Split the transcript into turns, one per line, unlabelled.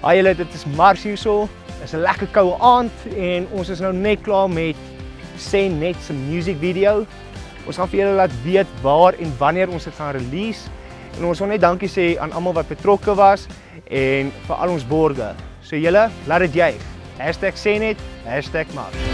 Haai julle, dit is Mars hierso. Is 'n lekker koue aand en ons is nou net klaar met Sen Net se music video. Ons gaan vir julle laat weet waar en wanneer ons dit gaan release en ons wil net dankie sê aan almal wat betrokke was en vir al ons borgers. So julle, laat dit jy. #Senet #Mars